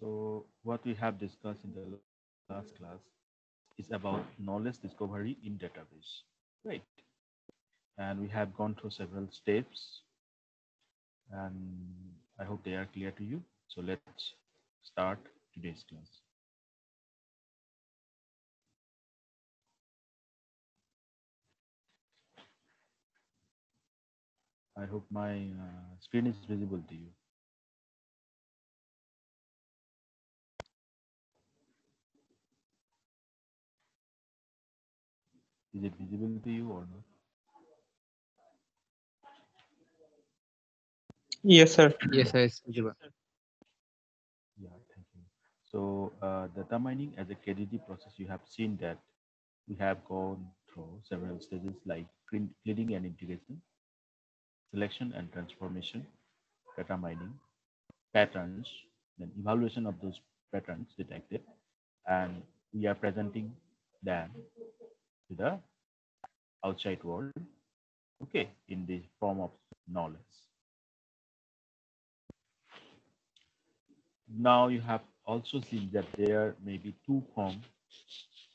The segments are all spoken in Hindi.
So what we have discussed in the last class is about knowledge discovery in database, right? And we have gone through several steps and I hope they are clear to you. So let's start today's class. I hope my uh, screen is visible to you. Is it visible to you or not? Yes, sir. Yes, sir. It's visible. Yeah, thank you. So uh, data mining as a KDD process, you have seen that we have gone through several stages like cleaning and integration, selection and transformation, data mining, patterns, then evaluation of those patterns detected, and we are presenting them to the outside world, okay, in the form of knowledge. Now you have also seen that there may be two forms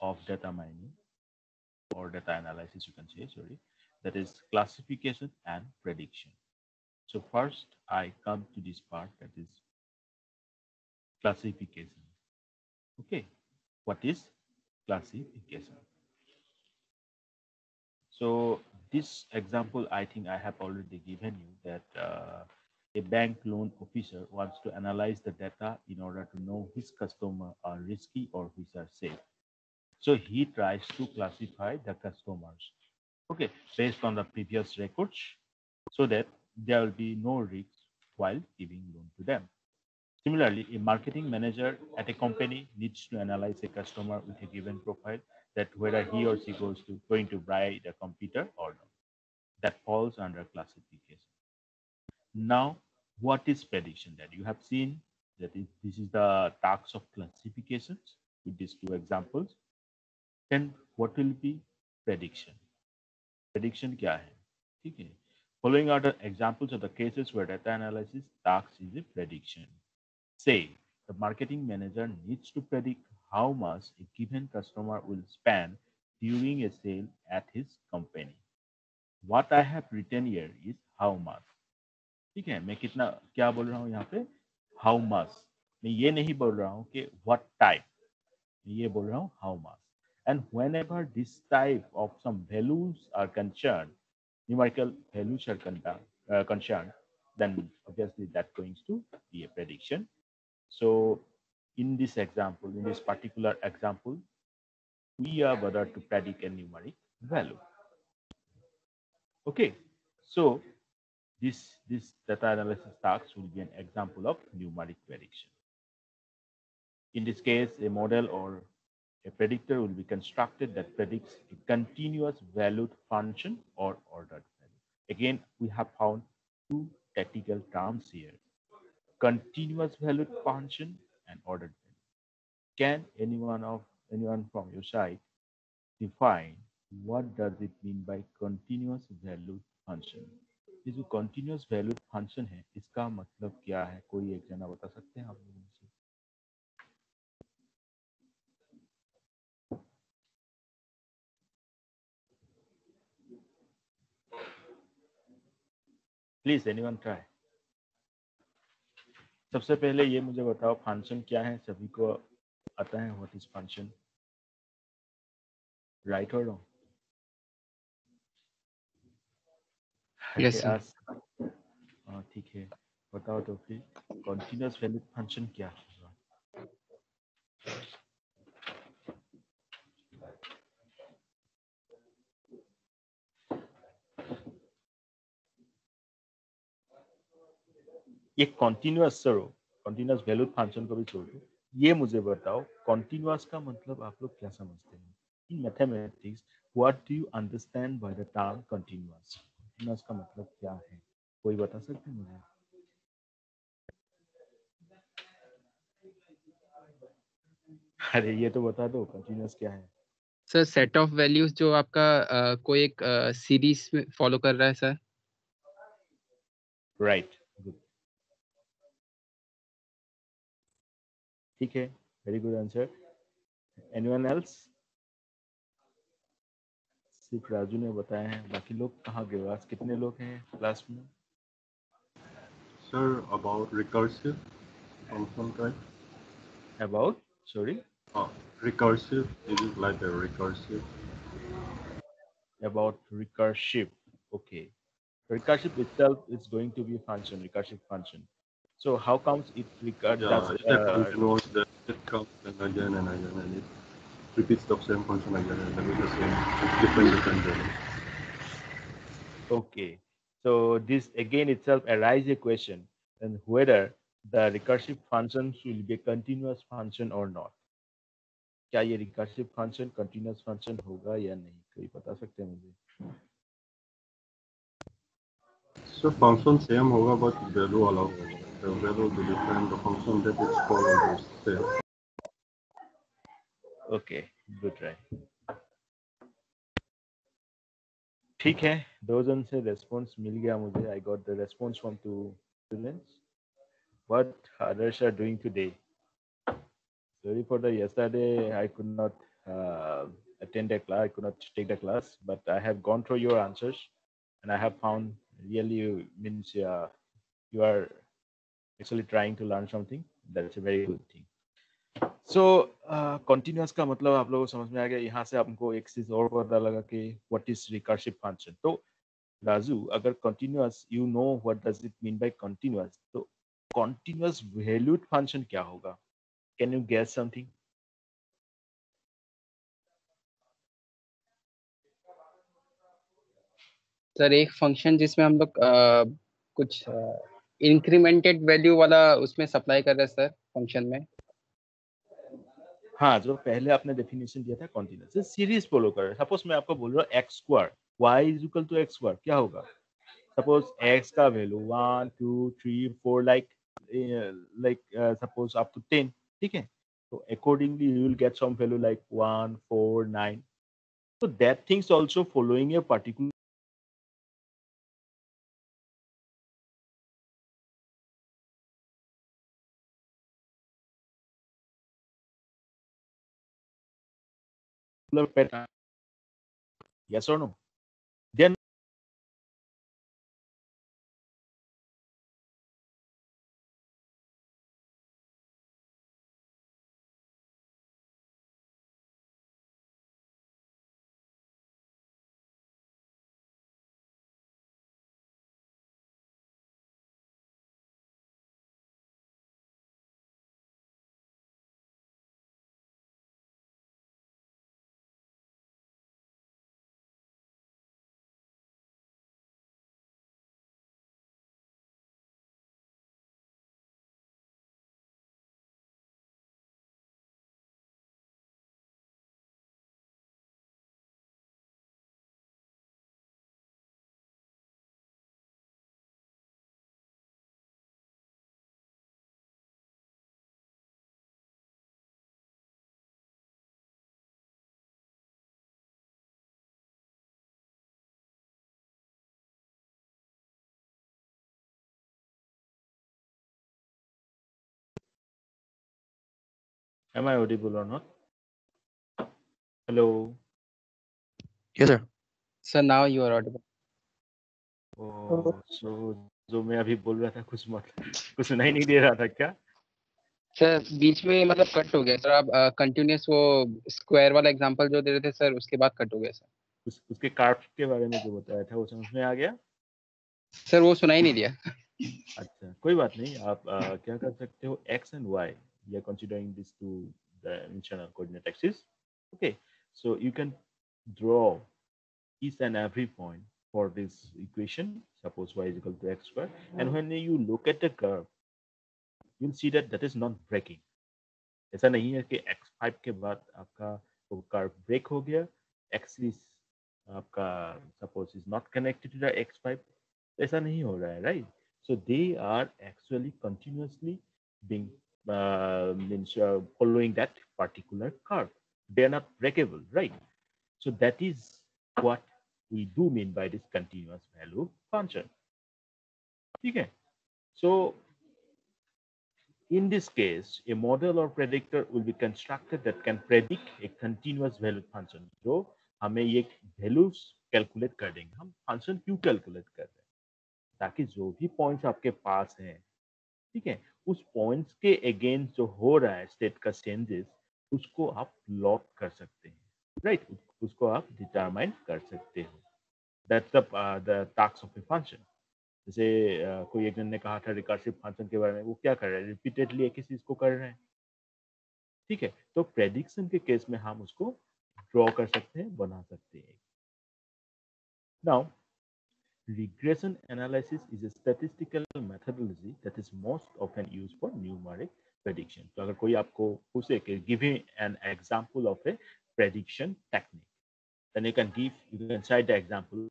of data mining or data analysis, you can say, sorry, that is classification and prediction. So first I come to this part that is classification. Okay, what is classification? So this example, I think I have already given you that uh, a bank loan officer wants to analyze the data in order to know which customer are risky or which are safe. So he tries to classify the customers, okay, based on the previous records, so that there will be no risk while giving loan to them. Similarly, a marketing manager at a company needs to analyze a customer with a given profile that whether he or she goes to going to buy the computer or not. That falls under classification. Now, what is prediction? That you have seen that it, this is the task of classifications with these two examples. Then what will be prediction? Prediction kya hai? Okay. Following are the examples of the cases where data analysis task is a prediction. Say the marketing manager needs to predict how much a given customer will spend during a sale at his company. What I have written here is how much. ठीक है मैं कितना क्या बोल रहा हूँ यहाँ पे हाउ मच मैं ये नहीं बोल रहा हूँ कि व्हाट टाइप ये बोल रहा हूँ how much and whenever this type of some values are concerned numerical values are con- uh, concerned then obviously that going to be a prediction so in this example in this particular example we are bothered to predict a numeric value okay so this this data analysis task will be an example of numeric prediction. In this case, a model or a predictor will be constructed that predicts a continuous valued function or ordered value. Again, we have found two technical terms here. Continuous valued function and ordered value. Can anyone of anyone from your side define what does it mean by continuous valued function? ये जो कंटिन्यूस वैल्यूड फंक्शन है इसका मतलब क्या है कोई एक जना बता सकते हैं आप लोगों में से प्लीज एनीवन ट्राई सबसे पहले ये मुझे बताओ फ़ंक्शन क्या है? सभी को आता है व्हाट इज़ फ़ंक्शन राइट और रॉन्ग यस ठीक है। बताओ तो फिर कंटिन्यूस वैल्यू फ़ंक्शन क्या है? ये continuous sir continuous valued function को भी छोड़ दो। ये मुझे बताओ कंटिन्यूस का मतलब आप लोग क्या समझते हैं? In mathematics what do you understand by the term continuous continuous का मतलब क्या है? कोई बता सकते हैं मुझे? अरे ये तो बता दो कंटिन्यूस क्या है? सर सेट ऑफ़ वैल्यूज़ जो आपका अ, कोई एक सीरीज़ में फॉलो कर रहा है सर राइट गुड ठीक है very good answer anyone else सिर्फ़ राजू ने बताया है बाकी लोग कहाँ गए कितने लोग हैं क्लास में? Sir about recursive function type about sorry recursive is it like a recursive about recursive okay recursive itself is going to be function recursive function So how comes it recurs? Yeah, does, if that uh, function was that it comes and again and again and it repeats the same function again and again with the same different different values. Okay. So this again itself arises a question and whether the recursive functions will be a continuous function or not. क्या ये recursive function continuous function होगा या नहीं कोई बता सकते हैं मुझे So function same होगा but value अलग होगा. The value will be different. The function that it's called will be same. Okay good try ठीक है दो जन से रेस्पॉन्स मिल गया मुझे I got the response from two students what others are doing today sorry for the yesterday i could not uh, attend the class i could not take the class but i have gone through your answers and i have found really means uh, you are actually trying to learn something that's a very good thing. So continuous का मतलब आप लोगों को समझ में आ गया यहाँ से आपको एक चीज़ और पता लगा कि व्हाट इज़ रिकर्सिव फ़ंक्शन तो राजू अगर continuous you know what does it mean by continuous तो कंटिन्यूस वैल्यूड फ़ंक्शन क्या होगा? Can you guess something sir एक फ़ंक्शन जिसमें हम लोग अ, कुछ इंक्रीमेंटेड वैल्यू वाला उसमें सप्लाई कर रहे सर फ़ंक्शन में? हाँ जो पहले आपने डेफिनेशन दिया था कंटिन्यूस सीरीज़ फॉलो कर रहे सपोज़ मैं आपको बोल रहा हूँ X square Y is equal to X square क्या होगा? सपोज़ एक्स का value one two three four like like suppose up to ten ठीक है? तो accordingly you will get some value like one four nine so that things also following a particular pattern yes or no am i audible or not? Hello? Yes, sir. Sir now you are audible oh, so जो मैं अभी बोल रहा था कुछ मत कुछ सुनाई नहीं दे रहा था क्या? सर बीच में मतलब कट हो गया। सर आप कंटिन्यूस वो स्क्वायर वाला एग्जांपल जो दे रहे थे सर उसके बाद कट हो गया सर उस, उसके कार्ड के बारे में जो बताया था वो समझ में आ गया? सर वो सुनाई नहीं दिया। अच्छा कोई बात नहीं। आप आ, क्या कर सकते हो? X and y you are considering these two dimensional coordinate axes okay so you can draw each and every point for this equation suppose y is equal to x square and when you look at the curve you'll see that that is not breaking ऐसा नहीं है कि x5 के बाद आपका वो कर्व ब्रेक हो गया एक्सिस आपका suppose is not connected to the x5 ऐसा नहीं हो रहा है right so they are actually continuously being uh, means uh, following that particular curve they are not breakable right so that is what we do mean by this continuous value function okay so In this case, a model or predictor will be constructed that can predict a continuous value function. जो हमें ये values calculate कर देंगे हम function क्यों calculate कर रहे हैं ताकि जो भी points आपके पास हैं ठीक है उस points के against जो हो रहा है state का changes उसको आप log कर सकते हैं राइट right उसको आप determine कर सकते हो। The uh, the task of a function. जैसे uh, कोई एक जन ने कहा था रिकर्सिव फ़ंक्शन के बारे में वो क्या कर रहा है? रिपीटेडली एक ही चीज़ को कर रहे हैं। ठीक है तो प्रेडिक्शन के केस में हम उसको ड्रॉ कर सकते हैं बना सकते हैं। Now regression analysis is a statistical methodology that is most often used for numeric prediction तो अगर कोई आपको पूछे कि give me an example of a prediction technique then you can give you can cite the example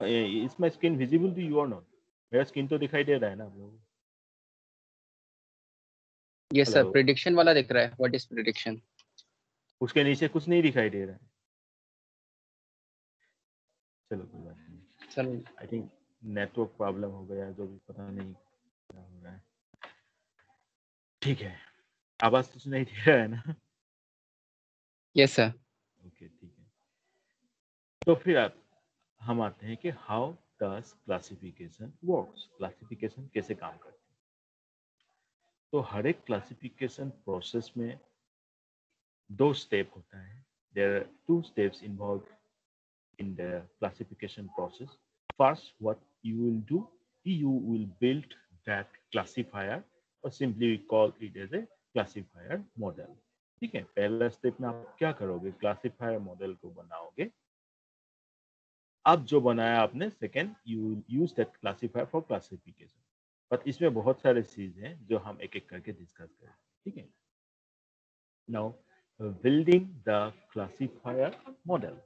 is my skin visible to you or not मेरा स्किन तो दिखाई दे रहा है ना आप लोगों यस सर. प्रिडिक्शन वाला दिख रहा है व्हाट इज़ प्रिडिक्शन उसके नीचे कुछ नहीं दिखाई दे रहा है चलो कोई बात नहीं। चलो। आई थिंक नेटवर्क प्रॉब्लम हो गया जो भी पता नहीं क्या हो रहा है। ठीक है। आवाज़ तो सुनाई दे रहा है ना? यस सर ओके ठीक है। तो फिर आप हम आते हैं कि how does classification works classification कैसे काम करते है? तो हर एक क्लासिफिकेशन प्रोसेस में दो स्टेप होता है। There are two steps involve in the classification process. First, what you will do, you will build that classifier or simply we call it as a classifier model. ठीक है पहला स्टेप में आप क्या करोगे? क्लासिफायर मॉडल को बनाओगे। अब जो बनाया आपने second you use that classifier for classification but इसमें बहुत सारे चीज़ हैं जो हम एक एक करके डिस्कस करें ठीक है? Now building the classifier model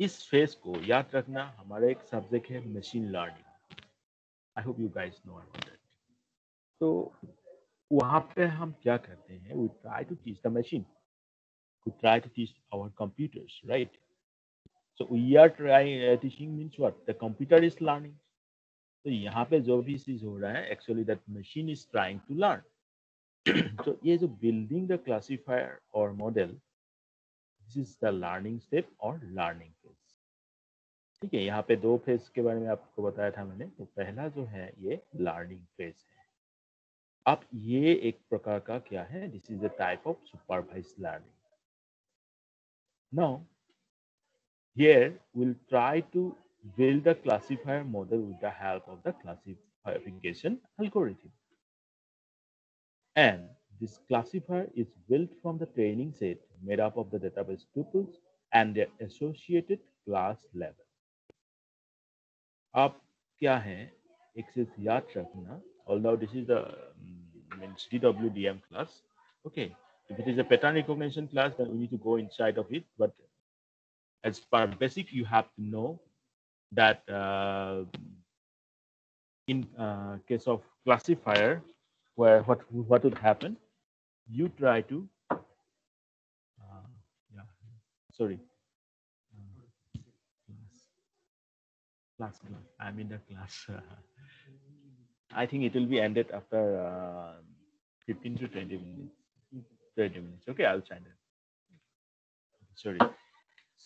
इस फ़ेज़ को याद रखना हमारा एक सब्जेक्ट है machine learning I hope you guys know about that तो वहाँ पे हम क्या करते हैं we try to teach the machine we try to teach our computers right we are trying uh, teaching means what? The computer is learning. तो यहाँ पे जो भी चीज़ हो रहा है actually that machine is trying to learn तो ये जो बिल्डिंग द क्लासिफायर और model this is the learning step और लर्निंग ठीक है, यहाँ पे दो फ़ेज़ के बारे में आपको बताया था मैंने। तो पहला जो है ये लर्निंग फ़ेज़ है। अब ये एक प्रकार का क्या है? This is the type of supervise learning now here will try to build the classifier model with the help of the classification algorithm and this classifier is build from the training set made up of the database tuples and associated class level अब क्या है एक चीज याद रखना although this is the um, means DWDM class okay if it is a pattern recognition class then we need to go inside of it but as per basic you have to know that uh, in uh, case of classifier where what what would happen you try to uh, yeah sorry Class class i'm in the class i think it will be ended after uh, 15 to 20 minutes. 30 minutes. Okay i'll sign it sorry.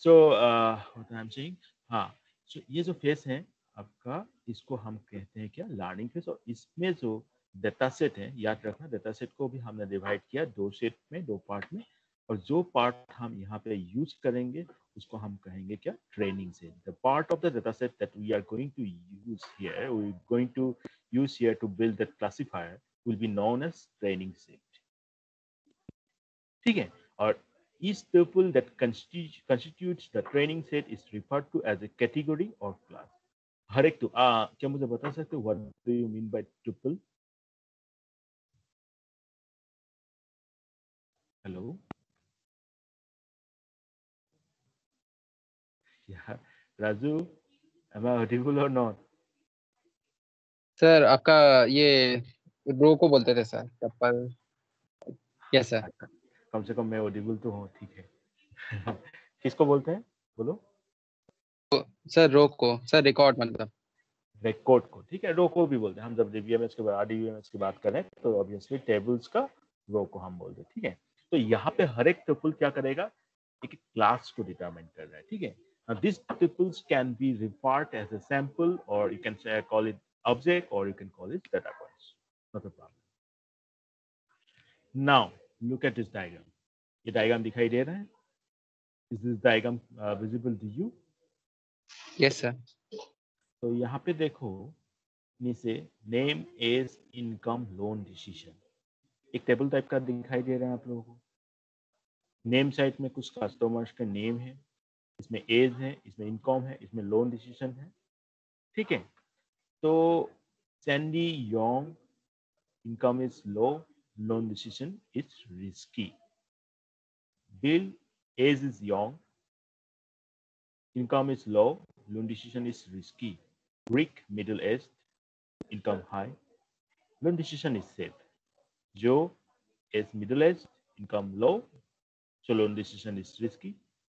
So what I am saying हाँ सो ये जो फेस है आपका इसको हम कहते हैं क्या? लर्निंग फेस और इसमें जो डेटा सेट है याद रखना डेटा सेट को भी हमने डिवाइड किया दो सेट में दो पार्ट में और जो पार्ट हम यहाँ पे यूज़ करेंगे उसको हम कहेंगे क्या? ट्रेनिंग से the part of the data set that we are going to use here we going to use here to build that classifier will be known as training set ठीक है? और इस tuple that constitutes the training set is referred to as a category और क्लास हर एक तो आ, क्या मुझे बता सकते हो what do you mean by tuple hello Raju, am I audible or not? Sir आपका ये रो को बोलते थे सर टप्पल यस सर कम से कम मैं ऑडिबल तो हूँ ठीक है। किसको बोलते हैं? बोलो। सर रो को। सर रिकॉर्ड मतलब। रिकॉर्ड को ठीक है रो को भी बोलते हैं। हम जब डीवीएमएस के बाद डीवीएमएस की बात करें तो ऑब्वियसली टेबल्स का रो को हम बोलते हैं ठीक है। तो यहाँ पे हर एक टपल क्या करेगा? एक क्लास को डिटरमाइन कर रहा है ठीक है। Now, these tuples can be referred as a sample, or you can say call it object, or you can call it data points. Not a problem. Now, look at this diagram. ये diagram दिखाई दे रहा है? Is this diagram uh, visible to you? yes sir तो यहाँ पे देखो नीचे name age income loan decision एक टेबल टाइप का दिखाई दे रहा है आप लोगों को नेम साइट में कुछ कस्टमर्स का नेम है इसमें एज है, इसमें इनकम है, इसमें लोन डिसीज़न है। ठीक है? तो Sandy young income is low loan decision is risky Bill age is young income is low loan decision is risky Rick middle age income high loan decision is safe Joe age middle age income low so loan decision is risky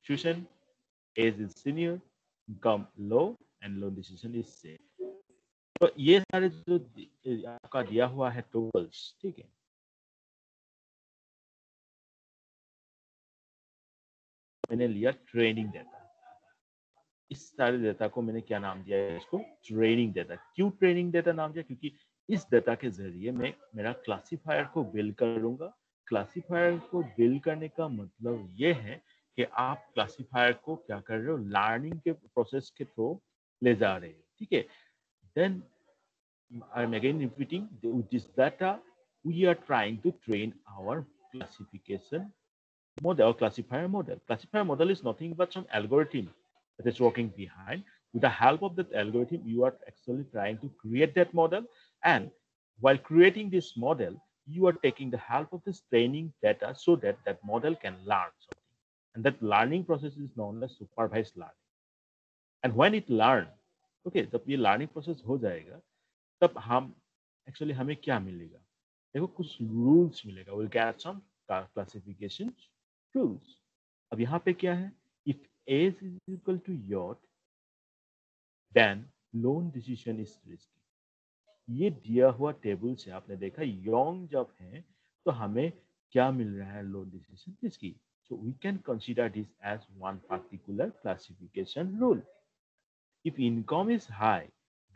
tuition age is senior income low, and loan decision is safe. तो ये सारे जो आपका दिया हुआ है टोटल्स ठीक है? मैंने लिया ट्रेनिंग डेटा इस सारे डेटा को मैंने क्या नाम दिया है इसको? ट्रेनिंग डेटा क्यों ट्रेनिंग डेटा नाम दिया? क्योंकि इस डेटा के ज़रिए मैं मेरा क्लासिफायर को बिल्ड करूँगा। क्लासिफायर को बिल्ड करने का मतलब ये है कि आप क्लासिफायर को क्या कर रहे हो लर्निंग के प्रोसेस के थ्रू ले जा रहे हो ठीक है then I am again repeating with this data we are trying to train our classification model or classifier model classifier model is nothing but some algorithm that is working behind. With the help of that algorithm, you are actually trying to create that model. And while creating this model, you are taking the help of this training data so that that model can learn something. And that learning process is known as supervised learning. And when it learn, okay, जब ये learning process हो जाएगा, तब हम actually हमें क्या मिलेगा? देखो कुछ rules मिलेगा. We'll get some classification rules. अब यहाँ पे क्या है? If age is equal to yacht, then loan decision is risky. ये दिया हुआ टेबल से आपने देखा यंग जब है तो हमें क्या मिल रहा है loan decision risky so we can consider this as one particular classification rule if income is high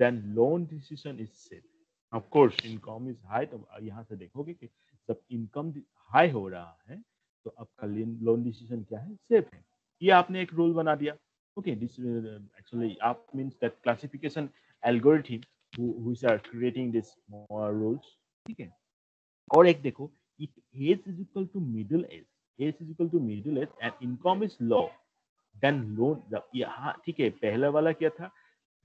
then loan decision is safe of course income is high तो यहाँ से देखोगे कि जब इनकम हाई हो रहा है तो आपका लोन डिसीज़न क्या है? सेफ़ है। ये आपने एक रूल बना दिया। ओके दिस एक्चुअली आप means that classification algorithm which are creating this rules ठीक है? और एक देखो if age is equal to middle age age is equal to middle age and income is low then loan यहाँ ठीक है पहला वाला क्या था?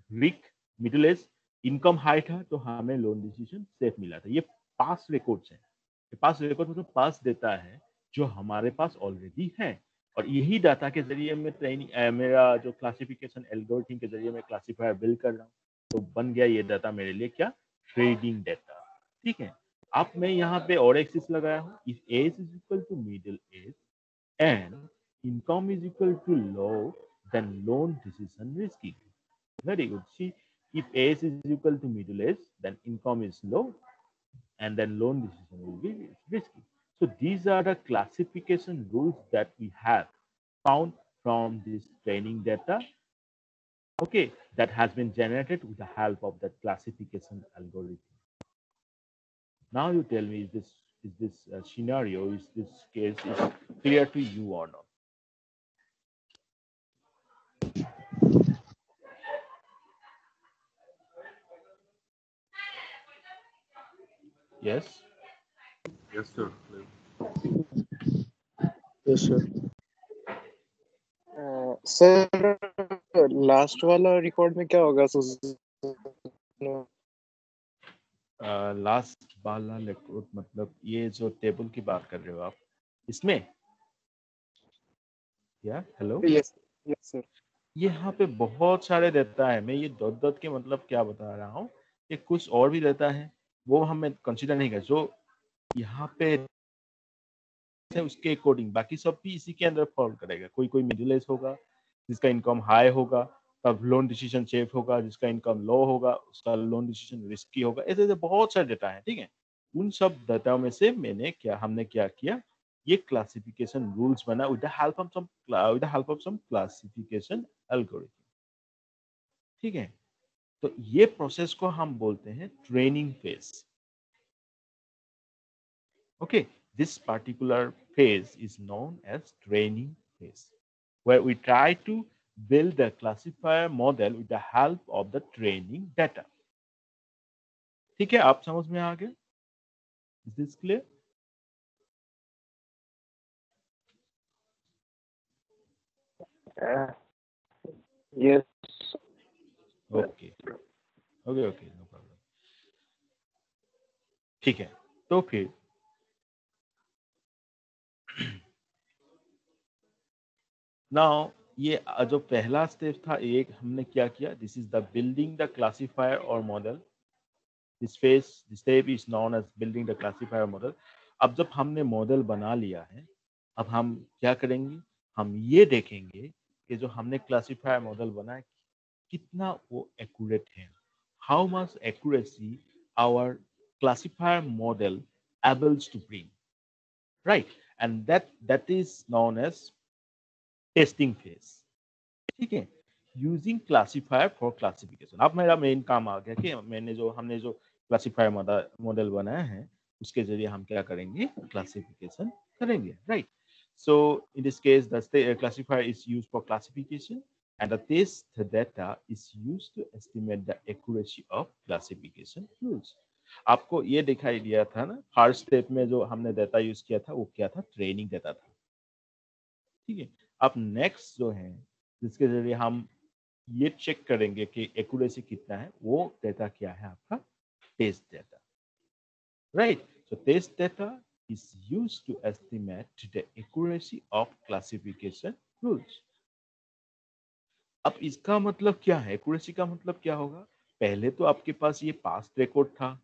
Rick middle age income high था तो हमें लोन डिसीज़न सेफ़ मिला था। ये पास रिकॉर्ड्स है। ये पास रिकॉर्ड मतलब पास देता है जो हमारे पास ऑलरेडी है। और यही डाटा के ज़रिए मैं ट्रेनिंग मेरा जो क्लासिफिकेशन एल्गोरिथम के ज़रिए मैं क्लासिफायर बिल्ड कर रहा हूँ तो बन गया ये डाटा मेरे लिए क्या? ट्रेडिंग डाटा ठीक है? अब मैं यहाँ पे और एक्सिस लगाया हूँ if age is equal to middle age and income is equal to low then loan decision risky very good see if age is equal to middle age then income is low and then loan decision will be risky so these are the classification rules that we have found from this training data, okay, that has been generated with the help of that classification algorithm. Now you tell me, is this is this uh, scenario, is this case is clear to you or not? Yes. Yes, sir. Yes sir sir last वाला रिकॉर्ड में क्या होगा लास्ट वाला रिकॉर्ड मतलब ये जो टेबल की बात कर रहे हो आप इसमें? या हेलो यस यस सर यहाँ पे बहुत सारे रहता है। मैं ये दो दो के मतलब क्या बता रहा हूँ ये कुछ और भी रहता है वो हमें कंसिडर नहीं कर जो यहाँ पे है उसके अकॉर्डिंग बाकी सब भी इसी के अंदर फॉल करेगा। कोई कोई मिडिल एज होगा जिसका इनकम हाई होगा तब लोन डिसीज़न सेफ़ होगा, जिसका इनकम लो होगा, उसका लोन डिसीज़न रिस्की होगा। ऐसे ऐसे बहुत सारे डेटा है, ठीक है? उन सब डेटा में से मैंने क्या, हमने क्या किया? ये क्लासिफिकेशन रूल्स बना with the help of some with the help of some classification algorithm ठीक है? तो ये प्रोसेस को हम बोलते हैं training phase okay this particular phase is known as training phase, where we try to build the classifier model with the help of the training data ठीक है आप समझ में आ गए is this clear Uh, yes. Okay okay okay no problem ठीक है तो फिर नाउ ये जो पहला स्टेप था, एक हमने क्या किया? This is the building the classifier और model this phase step is known as building the classifier model अब जब हमने मॉडल बना लिया है, अब हम क्या करेंगे? हम ये देखेंगे कि जो हमने क्लासिफायर मॉडल बनाया, कितना वो एक्यूरेट है। How much accuracy our classifier model enables to bring right and that that is known as testing phase ठीक है? यूजिंग क्लासिफायर फॉर क्लासिफिकेशन अब मेरा मेन काम आ गया कि मैंने जो हमने जो क्लासिफायर मॉडल बनाया है उसके ज़रिए हम क्या करेंगे? क्लासिफिकेशन करेंगे right in this case the uh, classifier is used for classification and the test data is used to estimate the accuracy of classification rules आपको ये दिखाई दिया था ना हर स्टेप में जो हमने डेटा यूज़ किया था वो क्या था? ट्रेनिंग डेटा था। ठीक है? अब नेक्स्ट जो है, जिसके ज़रिए हम ये चेक करेंगे कि एक्यूरेसी कितना है, वो डेटा क्या है आपका? Test data right so test data is used to estimate the accuracy of classification rules. अब इसका मतलब क्या है? एक्यूरेसी का मतलब क्या होगा? पहले तो आपके पास ये पास्ट रिकॉर्ड था।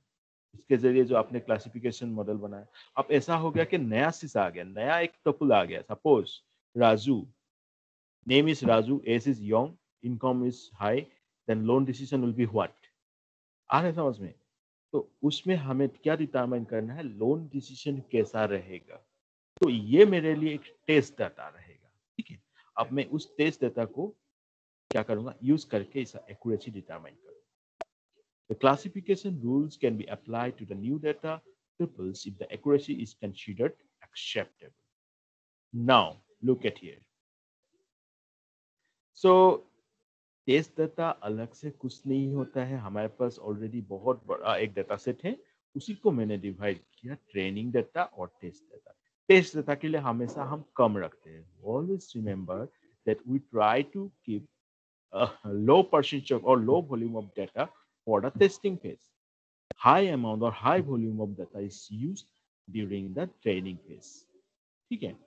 इसके ज़रिए जो आपने क्लासिफिकेशन मॉडल बनाया। अब ऐसा हो गया कि नया सिस आ गया, नया एक टपल आ गया suppose Raju name is Raju age is young income is high then loan decision will be what आ रहे समझ तो उसमें हमें क्या डिटरमाइन करना है? लोन डिसीज़न कैसा रहेगा? तो ये मेरे लिए एक टेस्ट डाटा रहेगा। ठीक है? अब मैं उस टेस्ट डाटा को क्या करूँगा? यूज़ करके इसका एक्यूरेसी डिटरमाइन करूँगा The classification rules can be applied to the new data. Tuples if the accuracy is considered acceptable. Now, look at here. So, test data अलग से कुछ नहीं होता है। हमारे पास ऑलरेडी बहुत बड़ा एक डाटा सेट है। उसी को मैंने डिवाइड किया ट्रेनिंग डाटा और टेस्ट डाटा टेस्ट डाटा के लिए हमेशा हम कम रखते हैं। Always remember that we try to keep low percentage और low volume of data for the testing phase high amount और high volume of data is use during the training phase ठीक है?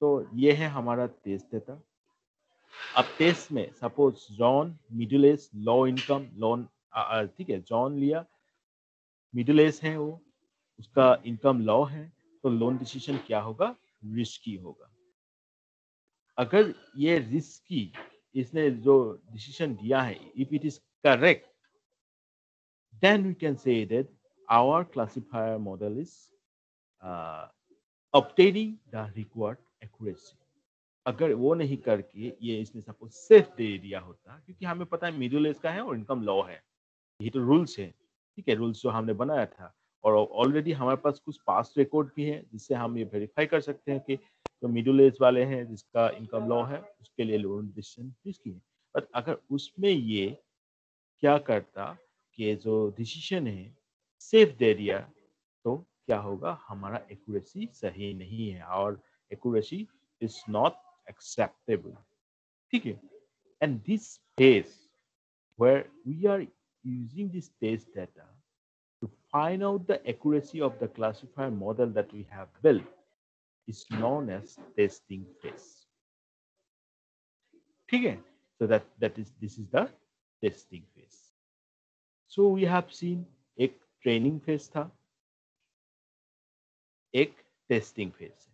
तो ये है हमारा टेस्ट डाटा अब टेस्ट में suppose John middle age low income loan ठीक है जॉन लिया मिडिल एज है वो उसका इनकम लो है तो लोन डिसीज़न क्या होगा? रिस्की होगा। अगर ये रिस्की इसने जो डिसीज़न दिया है if it is correct then we can say that our classifier model is uh, the required accuracy अगर वो नहीं करके ये इसने सपोज़ सेफ़ दे दिया होता, क्योंकि हमें पता है मिडिल एज का है और इनकम लॉ है। ये तो रूल्स है, ठीक है? रूल्स जो हमने बनाया था। और ऑलरेडी हमारे पास कुछ पास्ट रिकॉर्ड भी है, जिससे हम ये वेरीफाई कर सकते हैं कि जो मिडिल एज वाले हैं, जिसका इनकम लॉ है, उसके लिए लोन डिसीज़न रिस्की है। बट अगर उसमें ये क्या करता कि जो डिसीज़न है सेफ़ दे दिया तो क्या होगा? हमारा एक्यूरेसी सही नहीं है। और Accuracy is not acceptable. Okay. And this phase where we are using this test data to find out the accuracy of the classifier model that we have built is known as testing phase. Okay. So that, that is this is the testing phase. So we have seen a training phase था एक testing phase.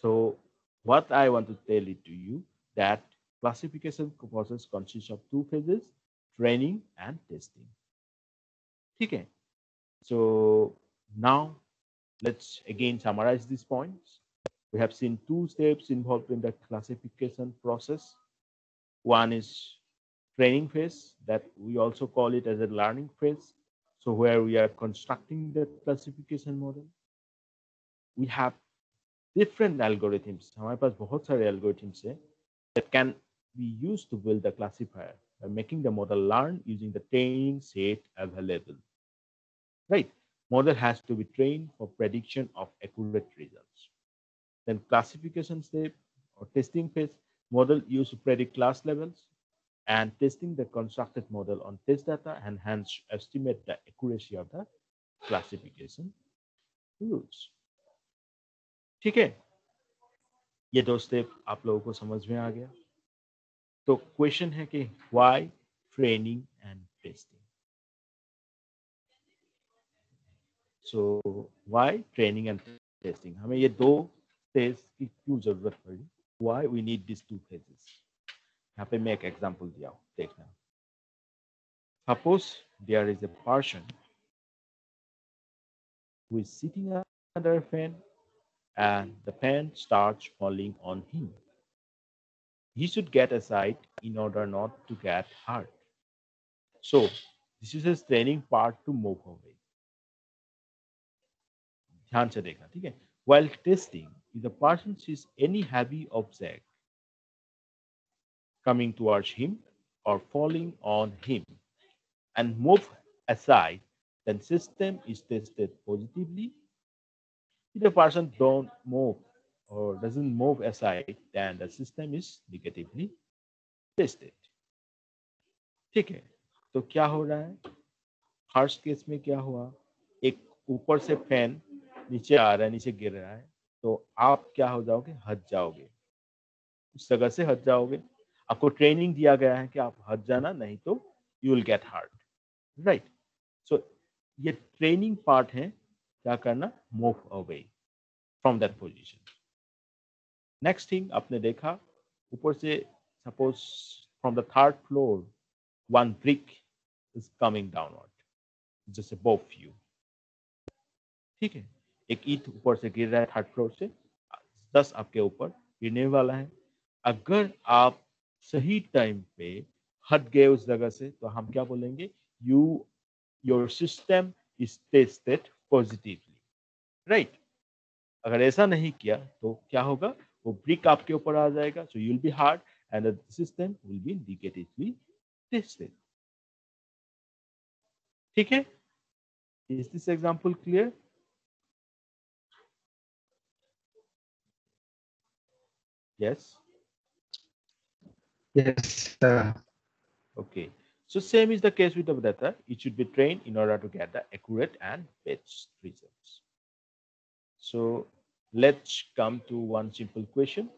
So what I want to tell it to you that classification process consists of two phases, training and testing. Okay. So now let's again summarize these points. We have seen two steps involved in the classification process. One is training phase that we also call it as a learning phase. So where we are constructing the classification model. We have different algorithms. हमारे पास बहुत सारे algorithms हैं that can be used to build the classifier by making the model learn using the training set available. Right? Model has to be trained for prediction of accurate results. Then classification step or testing phase, model used to predict class levels and testing the constructed model on test data and hence estimate the accuracy of the classification rules. ठीक है? ये दो स्टेप आप लोगों को समझ में आ गया। तो क्वेश्चन है कि why training and testing so why training and testing हमें ये दो फ़ेज़ की क्यों ज़रूरत पड़ी? Why we need this two phases यहाँ पे मैं एक एग्जांपल दिया हूँ, देखना। Suppose there is a person who is sitting under and the fan starts falling on him he should get aside in order not to get hurt so this is his training part to move away ध्यान से देखना ठीक है while testing if the person sees any heavy object coming towards him or falling on him and move aside then system is tested positively if the person don't move or doesn't move aside, then the system is negatively tested. ठीक है तो क्या हो रहा है? फ़र्स्ट केस में क्या हुआ? एक ऊपर से फ़ैन नीचे आ रहा है, नीचे गिर रहा है तो आप क्या हो जाओगे? हट जाओगे। उस जगह से हट जाओगे। आपको ट्रेनिंग दिया गया है कि आप हट जाना, नहीं तो you will get hurt right so ये ट्रेनिंग पार्ट है क्या करना? Move away from that position next thing आपने देखा, ऊपर से suppose from the third floor one brick is coming downward जैसे बोफ यू ठीक है? एक ईट ऊपर से गिर रहा है थर्ड फ्लोर से, दस आपके ऊपर गिरने वाला है। अगर आप सही टाइम पे हट गए उस जगह से तो हम क्या बोलेंगे? You your system is tested positively right अगर ऐसा नहीं किया तो क्या होगा? वो ब्रिक आपके ऊपर आ जाएगा so you will be hurt and the system will be negatively tested ठीक है? Is this example clear yes? Yes, sir. So same is the case with the data. It should be trained in order to get the accurate and best results. So let's come to one simple question.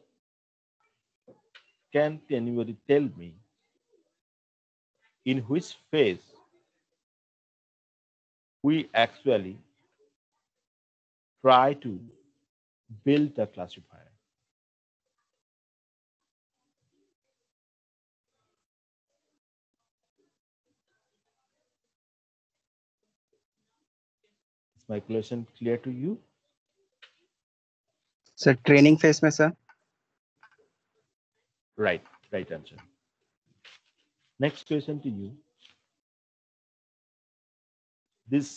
Can anybody tell me in which phase we actually try to build the classifier? my question clear to you? Sir training phase sir. Right right answer. Next question to you. This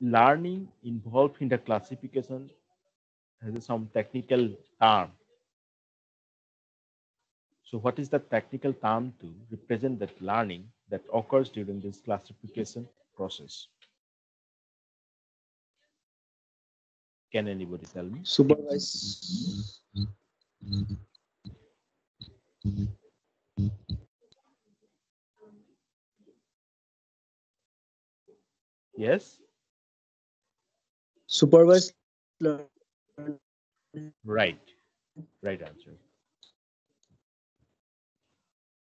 learning involved in the classification has some technical term. So what is the technical term to represent that learning that occurs during this classification process? Can anybody tell me? Supervise. Yes? Supervise. Right, right answer.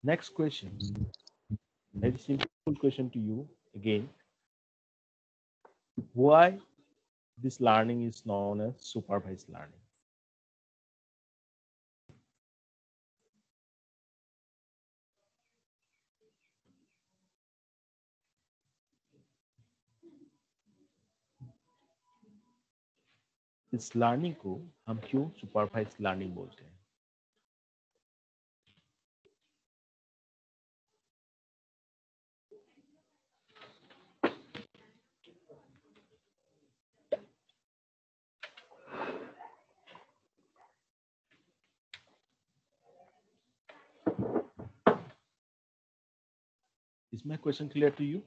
Next question. Very simple question to you again. Why This learning is known as supervised learning. इस लर्निंग को हम क्यों सुपरवाइज लर्निंग बोलते हैं my question clear to you?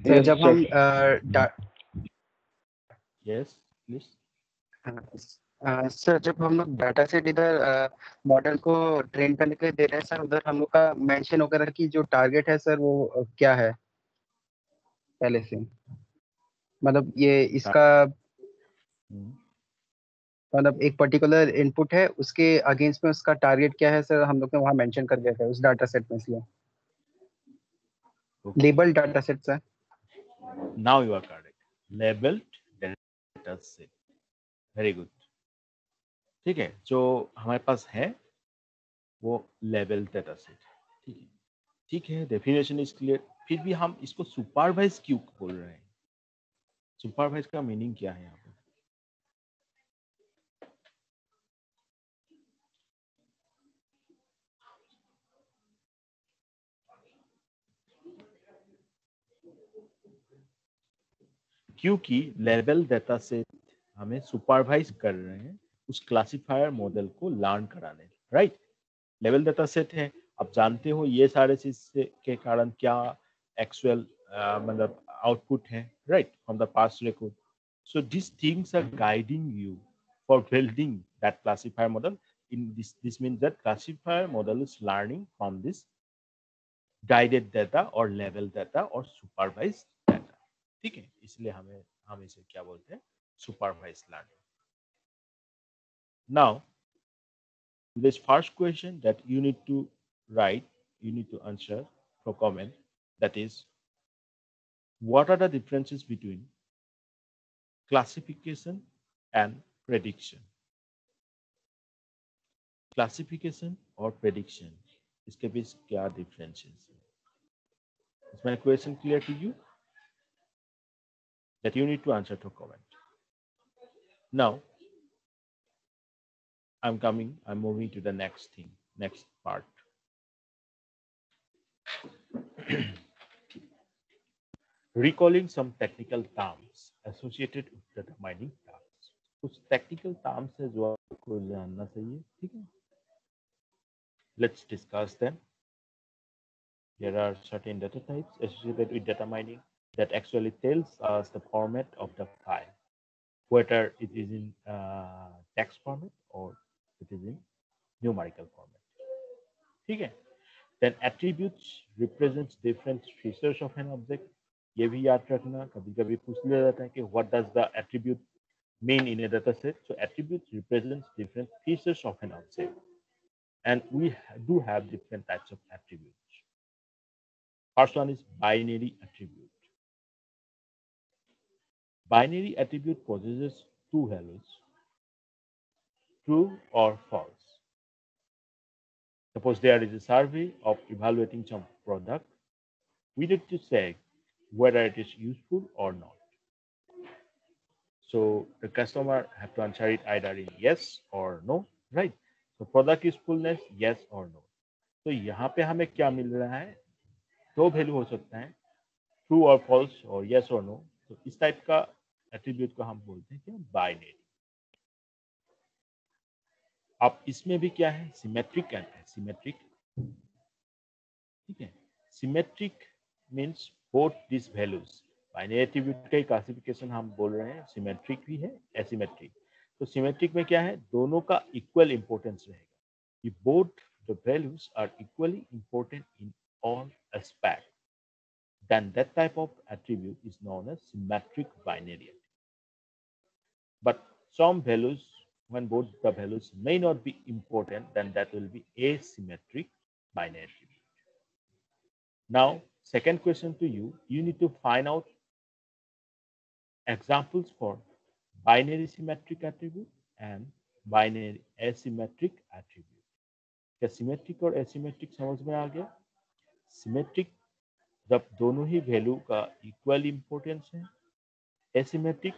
Yes, जब. हम डा- Yes, please. हाँ, सर जब हम लोग डाटा सेट इधर मॉडल को ट्रेन करने के लिए दे रहे हैं सर उधर हम लोग का मेंशन वगैरह की जो टारगेट है सर वो क्या है पहले से मतलब ये इसका Hmm. मतलब एक पर्टिकुलर इनपुट है उसके अगेंस्ट में उसका टारगेट क्या है सर हम लोग ने वहाँ मेंशन कर दिया था उस डाटा सेट में इसलिए Okay. Label data set sir Now you are correct. Labeled data set. Very good. ठीक है जो हमारे पास है वो लेवल डाटा सेट ठीक है ठीक है डेफिनेशन इज़ क्लियर फिर भी हम इसको सुपरवाइज क्यों बोल रहे हैं सुपरवाइज का मीनिंग क्या है यहाँ पे क्योंकि लेवल डेटा से हमें सुपरवाइज कर रहे हैं उस क्लासिफायर मॉडल को लर्न कराने। राइट लेवल डेटा सेट है। आप जानते हो ये सारे चीज़ के कारण क्या एक्चुअल मतलब आउटपुट है। Right from the past record so this things are guiding you for building that classifier model in this this mean that classifier model is learning from this guided data और लेवल डेटा और सुपरवाइज्ड ठीक है, इसलिए हमें, हम इसे क्या बोलते हैं? Supervise learning now this first question that you need to write you need to answer for comment that is what are the differences between classification and prediction classification और प्रेडिक्शन इसके बीच क्या डिफरेंसेस है? Question clear to you that you need to answer to comment now i'm coming i'm moving to the next thing next part recalling some technical terms associated with data mining tasks कुछ technical terms है जो आपको जानना चाहिए ठीक है let's discuss them there are certain data types associated with data mining that actually tells us the format of the file whether it is in uh, text format or it is in numerical format ठीक है then attributes represents different features of an object ये भी याद रखना कभी कभी पूछ लिया जाता है कि what does the attribute mean in a data set so attributes represents different features of an object and we ha- do have different types of attributes first one is binary attribute Binary attribute possesses two values true or false suppose there is a survey of evaluating some product we need to say whether it is useful or not. So the customer have to answer it either in yes or no, right? So product usefulness, yes or no. तो यहाँ पे हमें क्या मिल रहा है दो वैल्यू हो सकता है ट्रू और फॉल्स और यस और नो तो इस टाइप का एट्रीब्यूट को हम बोलते हैं क्या? बाइनरी अब इसमें भी क्या है? सिमेट्रिक कहते हैं सिमेट्रिक ठीक है? Symmetric means both this values binary attribute का क्लासिफिकेशन हम बोल रहे हैं सिमेट्रिक भी है एसिमेट्रिक तो सिमेट्रिक में क्या है? दोनों का इक्वल इंपोर्टेंस रहेगा. कि both the values are equally important in all aspect then that type of attribute is known as symmetric binary attribute. But some values, when both the values may not be important, then that will be asymmetric binary attribute. Now, second question to you, you need to find out examples for binary symmetric attribute and binary asymmetric attribute. क्या सिमेट्रिक और एसिमेट्रिक समझ में आ गया सिमेट्रिक जब दोनों ही वैल्यू का इक्वल इंपोर्टेंस है asymmetric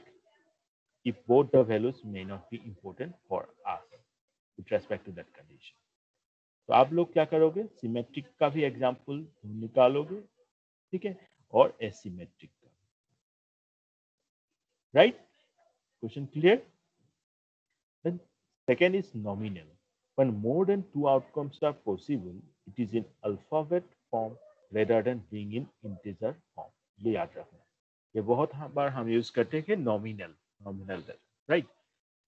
if both the values may not be important for or with respect to that condition तो आप लोग क्या करोगे? सिमेट्रिक का भी एग्ज़ाम्पल निकालोगे, ठीक है? और एसिमेट्रिक का। Right question clear second is nominal one more than two outcomes are possible it is in alphabet form rather than being in integer form, ये याद रखना। ये बहुत हाँ बार हम यूज़ करते हैं नॉमिनल नॉमिनल राइट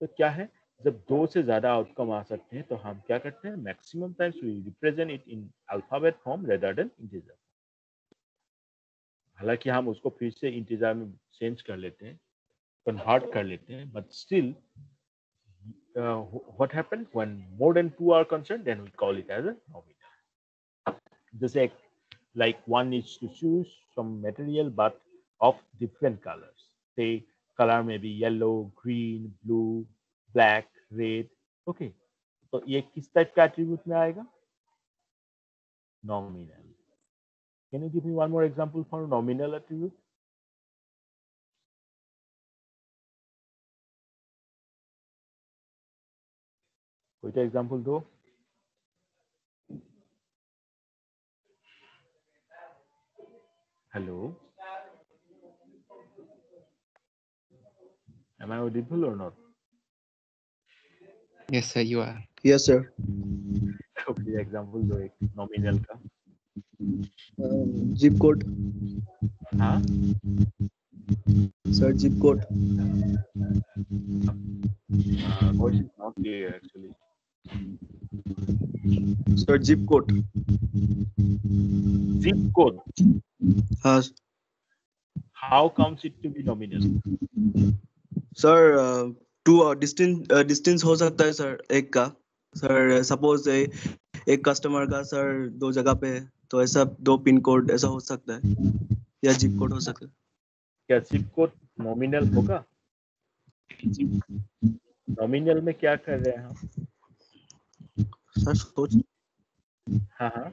तो क्या है? जब दो से ज़्यादा आउटकम आ सकते हैं तो हम क्या करते हैं? Maximum times we represent it in alphabet form rather than integer हालाँकि हम उसको फिर से इंटीजर में चेंज कर लेते हैं कन्वर्ट कर लेते हैं but still what happens when more than two are concerned, then we call it as a nominal जैसे like one needs to choose some material but of different colors say color may be yellow green blue black red okay तो ये किस टाइप का एट्रीब्यूट में आएगा nominal can you give me one more example for nominal attribute कोई तो एग्जांपल दो hello am i audible or not Yes, sir, you are. Yes, sir. okay example दो एक नॉमिनल का Um, zip code. हाँ Sir, zip code. uh, voice is not clear actually Sir, zip code. zip code. हाँ। How comes it to be nominal? Sir two distance distance हो सकता है सर एक का। सर सपोज़ एक कस्टमर का सर दो जगह पे तो ऐसा दो पिन कोड ऐसा हो सकता है। या जिप कोड हो सकता है। क्या zip code nominal होगा? Nominal में क्या कर रहे हैं हम सर सोच हाँ हाँ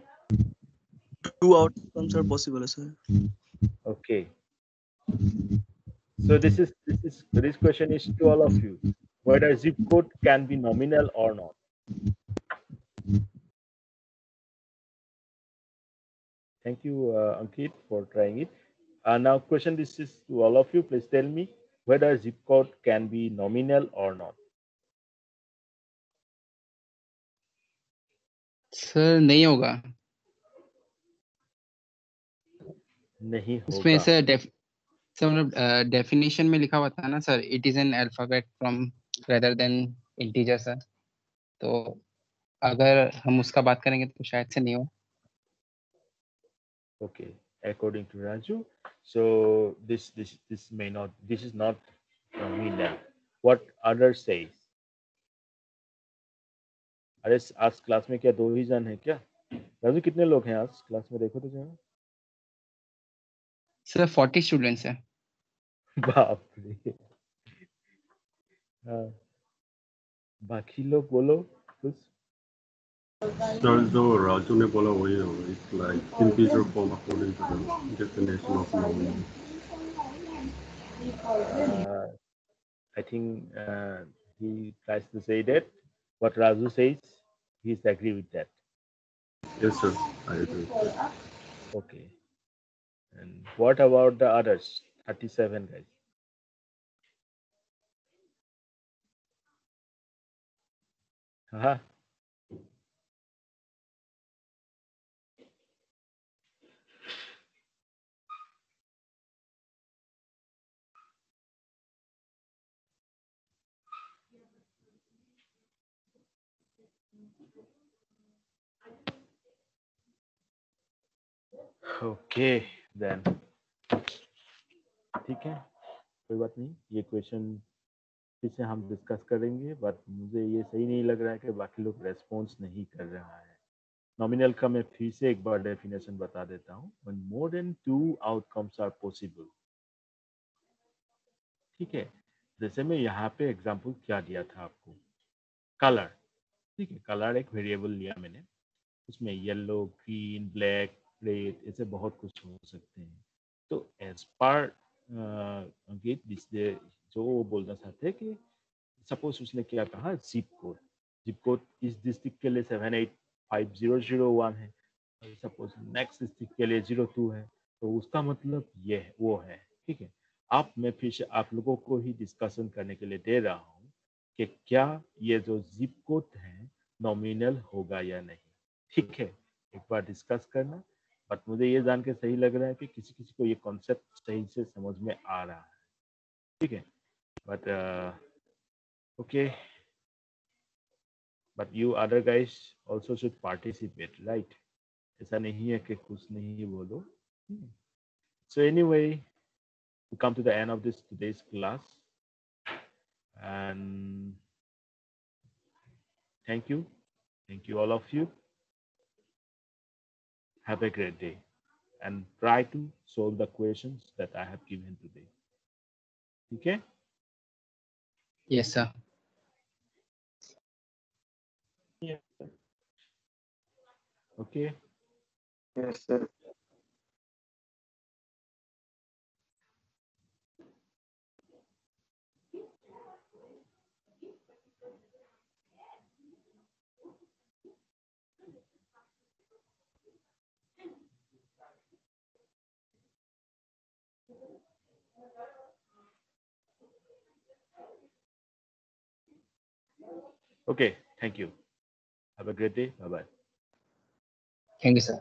टू आउटकम सर पॉसिबल है sir Okay. So this is this is this question is to all of you whether zip code can be nominal or not. Thank you, uh, Ankit, for trying it. Uh, now, question this is to all of you. Please tell me whether zip code can be nominal or not. Sir नहीं होगा नहीं इसमें होगा सर डेफ सर मतलब डेफिनेशन में लिखा हुआ था ना sir it is an alphabet from rather than integer sir तो अगर हम उसका बात करेंगे तो शायद से नहीं हो Okay, according to Raju. So this this this may not this is not nominal. What others says? अरे आज क्लास में क्या दो ही जन है क्या? राजू कितने लोग हैं आज क्लास में? देखो तो जरा। सर फोर्टी स्टूडेंट्स है। बाप रे हाँ, बाकी लोग बोलो कुछ। सर जो राजू ने बोला वही होगा it's like integer form according to the definition of think uh, he tries to say that what Raju says, He's agree with that. Yes, sir. I agree. Okay. And what about the others? 37 guys. Huh. Okay, then. ठीक है? कोई बात नहीं ये क्वेश्चन फिर से हम डिस्कस करेंगे बट मुझे ये सही नहीं लग रहा है कि बाकी लोग रेस्पॉन्स नहीं कर रहा है। नॉमिनल का मैं फिर से एक बार डेफिनेशन बता देता हूँ। When more than two outcomes are possible ठीक है? जैसे मैं यहाँ पे एग्जांपल क्या दिया था आपको? कलर ठीक है? कलर एक वेरिएबल लिया मैंने। उसमें येलो ग्रीन ब्लैक रेड ऐसे बहुत कुछ हो सकते हैं। तो एज पर अंकित जिसने जो वो बोलना चाहते हैं कि सपोज़ उसने क्या कहा जिप कोड जिप कोड इस डिस्ट्रिक्ट के लिए seven eight five zero zero one है। सपोज़ नेक्स्ट डिस्ट्रिक्ट के लिए ज़ीरो टू है। तो उसका मतलब ये है, वो है, ठीक है? आप, मैं फिर से आप लोगों को ही डिस्कशन करने के लिए दे रहा हूँ कि क्या ये जो जिप कोड है नॉमिनल होगा या नहीं। ठीक है? एक बार डिस्कस करना। बट मुझे ये जान के सही लग रहा है कि किसी किसी को ये कॉन्सेप्ट सही से समझ में आ रहा है। ठीक है? But okay but you other guys also should participate right ऐसा नहीं है कि कुछ नहीं बोलो so anyway we come to the end of this today's class. And thank you. Thank you, all of have a great day. And try to solve the questions that i have given today. Okay? Yes sir. Okay? Yes, sir. Okay thank you. Have a great day. Bye bye thank you sir